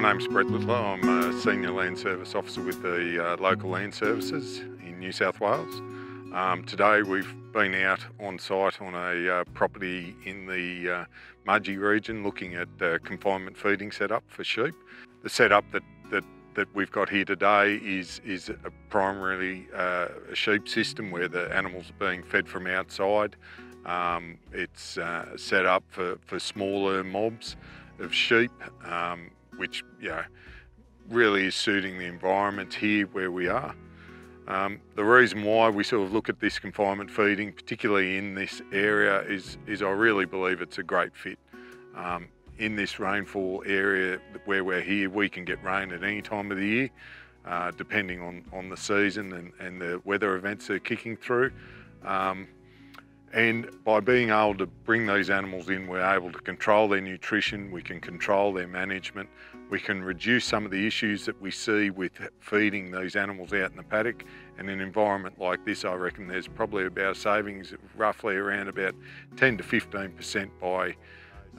My name's Brett Littler. I'm a Senior Land Service Officer with the uh, local land services in New South Wales. Um, today we've been out on site on a uh, property in the uh, Mudgee region looking at uh, confinement feeding setup for sheep. The setup that, that, that we've got here today is, is a primarily uh, a sheep system where the animals are being fed from outside. Um, it's uh, set up for, for smaller mobs of sheep, um, which know, really is suiting the environment here where we are. Um, the reason why we sort of look at this confinement feeding, particularly in this area, is, is I really believe it's a great fit. Um, in this rainfall area where we're here, we can get rain at any time of the year, uh, depending on, on the season and, and the weather events are kicking through. Um, and by being able to bring these animals in, we're able to control their nutrition, we can control their management, we can reduce some of the issues that we see with feeding these animals out in the paddock. And in an environment like this, I reckon there's probably about savings roughly around about 10 to 15% by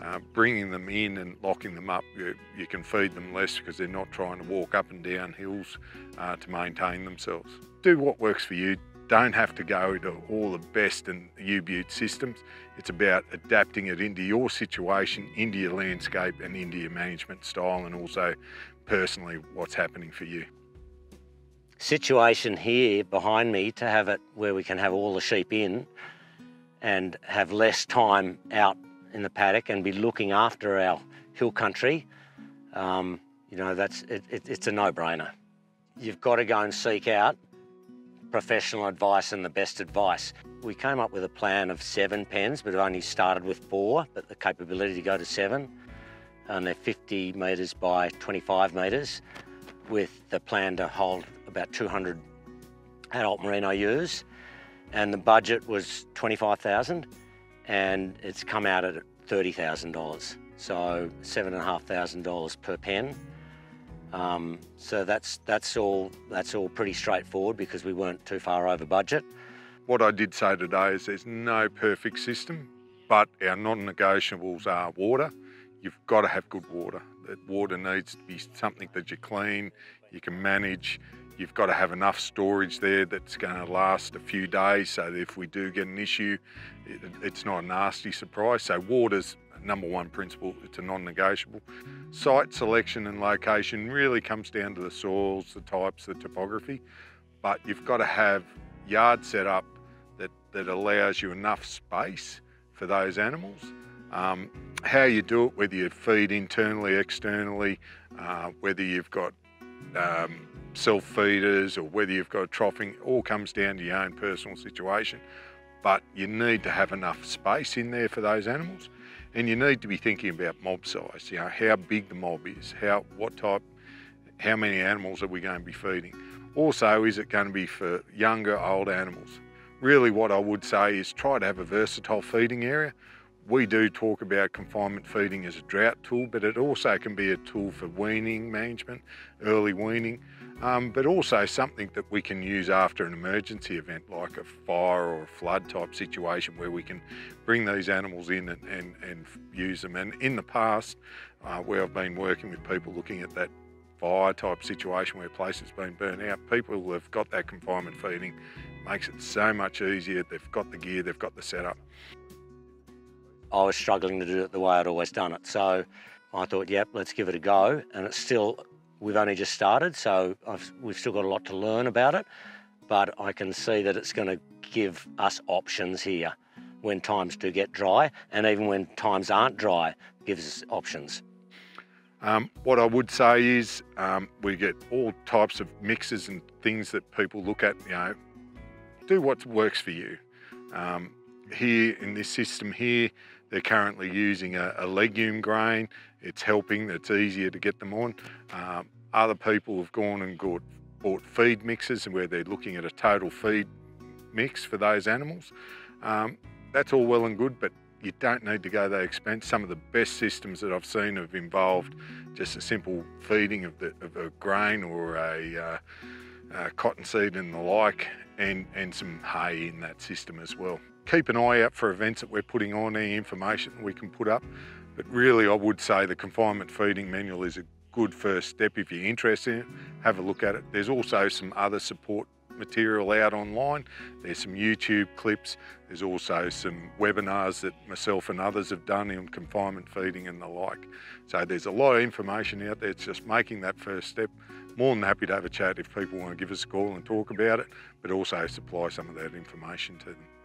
uh, bringing them in and locking them up. You, you, can feed them less because they're not trying to walk up and down hills uh, to maintain themselves. Do what works for you don't have to go to all the best and U-Butte systems. It's about adapting it into your situation, into your landscape and into your management style and also personally what's happening for you. Situation here behind me to have it where we can have all the sheep in and have less time out in the paddock and be looking after our hill country, um, you know, that's it, it, it's a no-brainer. You've got to go and seek out professional advice and the best advice. We came up with a plan of seven pens, but only started with four, but the capability to go to seven. And they're 50 metres by 25 metres with the plan to hold about 200 adult merino ewes. And the budget was 25,000 and it's come out at $30,000. So $7,500 per pen. Um, so that's that's all that's all pretty straightforward because we weren't too far over budget. What I did say today is there's no perfect system, but our non-negotiables are water. You've got to have good water. That water needs to be something that you clean, you can manage. You've got to have enough storage there that's going to last a few days so if we do get an issue, it, it's not a nasty surprise. So water's number one principle, it's a non-negotiable. Site selection and location really comes down to the soils, the types, the topography, but you've got to have yard set up that, that allows you enough space for those animals. Um, how you do it, whether you feed internally, externally, uh, whether you've got um, self feeders or whether you've got a troughing, all comes down to your own personal situation. But you need to have enough space in there for those animals. And you need to be thinking about mob size, you know, how big the mob is, how, what type, how many animals are we going to be feeding? Also, is it going to be for younger, old animals? Really what I would say is try to have a versatile feeding area. We do talk about confinement feeding as a drought tool, but it also can be a tool for weaning management, early weaning um, but also something that we can use after an emergency event like a fire or a flood type situation where we can bring these animals in and, and, and use them. And in the past, uh, where I've been working with people looking at that fire type situation where a place has been burnt out, people have got that confinement feeding makes it so much easier. They've got the gear, they've got the setup. I was struggling to do it the way I'd always done it. So I thought, yep, let's give it a go. And it's still We've only just started, so I've, we've still got a lot to learn about it, but I can see that it's going to give us options here when times do get dry, and even when times aren't dry, gives us options. Um, what I would say is um, we get all types of mixes and things that people look at, you know, do what works for you. Um, here in this system here, they're currently using a, a, legume grain. It's helping, it's easier to get them on. Um, other people have gone and got, bought feed mixes and where they're looking at a total feed mix for those animals. Um, that's all well and good, but you don't need to go that expense. Some of the best systems that I've seen have involved just a simple feeding of, the, of a grain or a, uh, a cotton seed and the like, and, and some hay in that system as well keep an eye out for events that we're putting on, any information we can put up. But really, I would say the confinement feeding manual is a good first step if you're interested. Have a look at it. There's also some other support material out online. There's some YouTube clips. There's also some webinars that myself and others have done on confinement feeding and the like. So there's a lot of information out there. It's just making that first step. More than happy to have a chat if people want to give us a call and talk about it, but also supply some of that information to them.